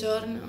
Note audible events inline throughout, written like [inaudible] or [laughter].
Buongiorno.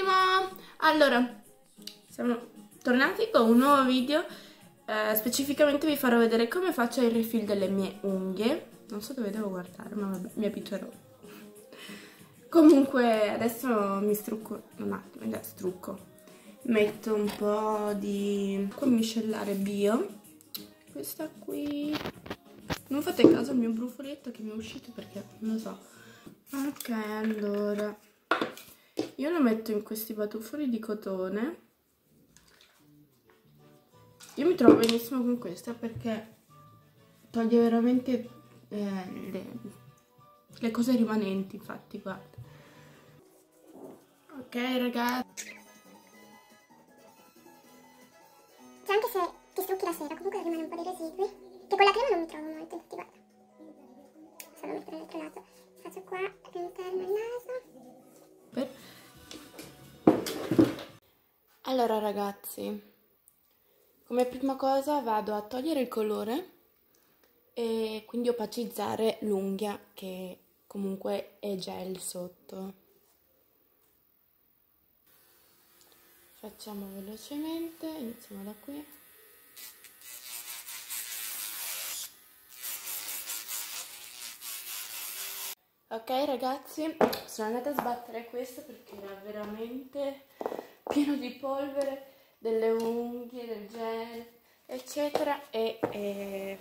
Buongiornissimo! Allora, siamo tornati con un nuovo video. Eh, specificamente vi farò vedere come faccio il refill delle mie unghie. Non so dove devo guardare, ma vabbè, mi abituerò. Comunque, adesso mi strucco, un attimo, adesso strucco. Metto un po' di miscellare bio. Questa qui... Non fate caso al mio brufoletto che mi è uscito perché non lo so. Ok, allora io lo metto in questi batuffoli di cotone. Io mi trovo benissimo con questa perché toglie veramente eh, le, le cose rimanenti infatti guarda. Ok ragazzi anche se ti strucchi la sera comunque rimane un po' di residui che con la crema non mi trovo molto allora ragazzi, come prima cosa vado a togliere il colore e quindi opacizzare l'unghia che comunque è gel sotto. Facciamo velocemente, iniziamo da qui. Ok ragazzi, sono andata a sbattere questo perché era veramente pieno di polvere, delle unghie, del gel, eccetera e, e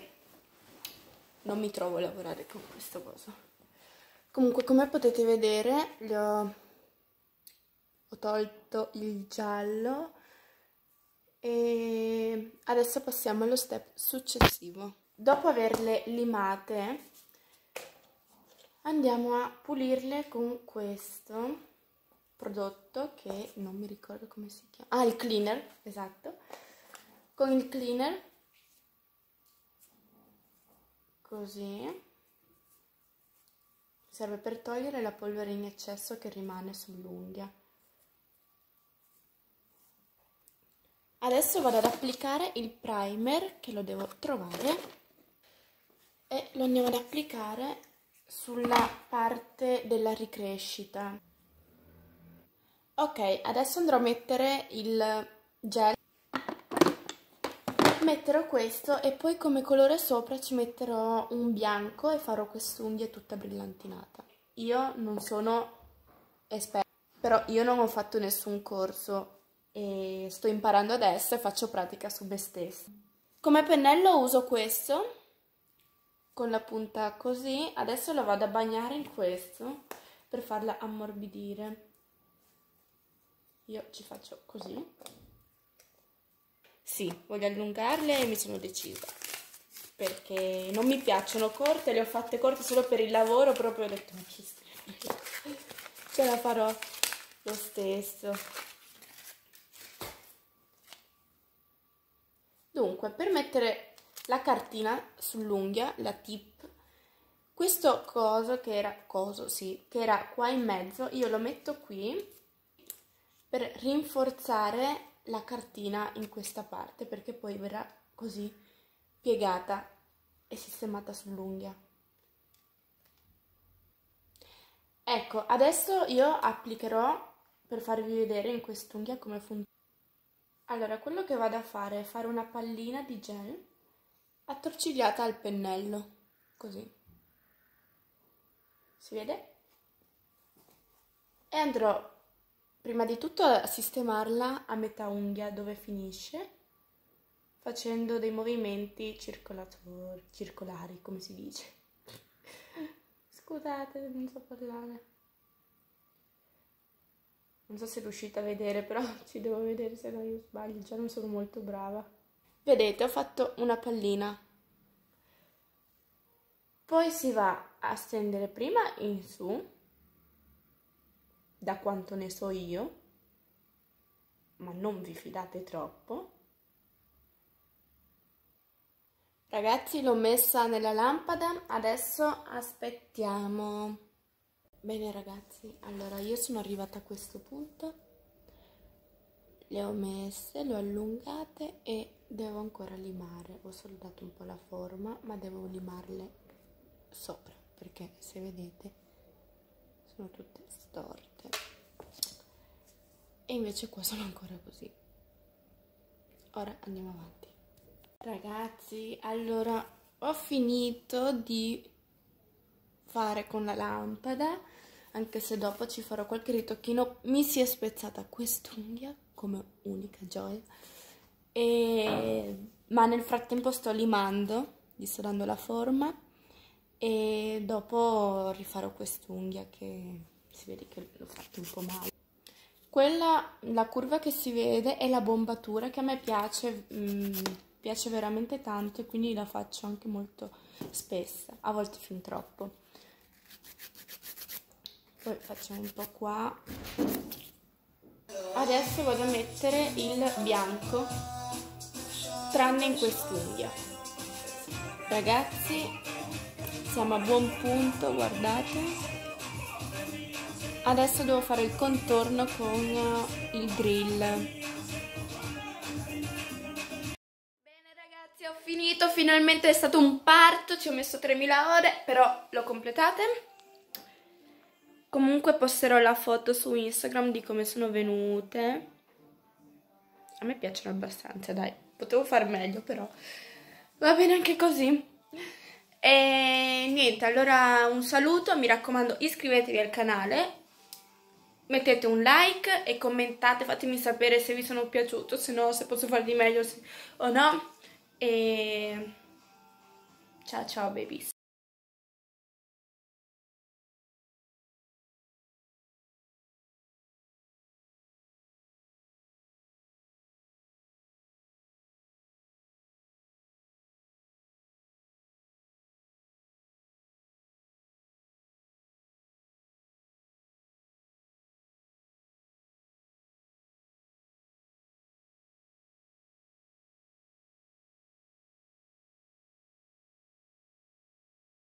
non mi trovo a lavorare con questo coso. Comunque come potete vedere gli ho, ho tolto il giallo e adesso passiamo allo step successivo. Dopo averle limate andiamo a pulirle con questo prodotto che non mi ricordo come si chiama. Ah, il cleaner, esatto. Con il cleaner, così, serve per togliere la polvere in eccesso che rimane sull'unghia. Adesso vado ad applicare il primer che lo devo trovare e lo andiamo ad applicare sulla parte della ricrescita. Ok, adesso andrò a mettere il gel. Metterò questo e poi come colore sopra ci metterò un bianco e farò quest'unghia tutta brillantinata. Io non sono esperta, però io non ho fatto nessun corso e sto imparando adesso e faccio pratica su me stessa. Come pennello uso questo con la punta così, adesso la vado a bagnare in questo per farla ammorbidire io ci faccio così. Sì, voglio allungarle e mi sono decisa. Perché non mi piacciono corte, le ho fatte corte solo per il lavoro proprio ho detto ma ci ce la farò lo stesso. Dunque per mettere la cartina sull'unghia la tip questo coso che era coso sì che era qua in mezzo io lo metto qui per rinforzare la cartina in questa parte perché poi verrà così piegata e sistemata sull'unghia. Ecco, adesso io applicherò per farvi vedere in quest'unghia come funziona. Allora, quello che vado a fare è fare una pallina di gel attorcigliata al pennello, così. Si vede? E andrò Prima di tutto sistemarla a metà unghia dove finisce, facendo dei movimenti circolari, come si dice. Scusate, non so parlare. Non so se riuscite a vedere, però [laughs] ci devo vedere se no io sbaglio, già non sono molto brava. Vedete, ho fatto una pallina. Poi si va a stendere prima in su, da quanto ne so io, ma non vi fidate troppo. Ragazzi, l'ho messa nella lampada, adesso aspettiamo. Bene ragazzi, allora io sono arrivata a questo punto, le ho messe, le ho allungate e devo ancora limare. Ho soldato un po' la forma, ma devo limarle sopra, perché se vedete sono tutte storte. E invece qua sono ancora così. Ora andiamo avanti. Ragazzi, allora ho finito di fare con la lampada, anche se dopo ci farò qualche ritocchino. Mi si è spezzata quest'unghia come unica gioia, e... ma nel frattempo sto limando, gli sto dando la forma e dopo rifarò quest'unghia che si vede che l'ho fatta un po' male. Quella, la curva che si vede è la bombatura che a me piace, mh, mm, piace veramente tanto e quindi la faccio anche molto spessa, a volte fin troppo. Poi facciamo un po' qua. Adesso vado a mettere il bianco tranne in quest'unghia. Ragazzi siamo a buon punto guardate adesso devo fare il contorno con il grill bene ragazzi ho finito finalmente è stato un parto ci ho messo 3000 ore però l'ho completate Comunque posterò la foto su Instagram di come sono venute. A me piacciono abbastanza, dai. Potevo far meglio, però va bene anche così. E niente, allora un saluto, mi raccomando iscrivetevi al canale, mettete un like e commentate, fatemi sapere se vi sono piaciuto, se no se posso fare di meglio o no. E ciao ciao babies.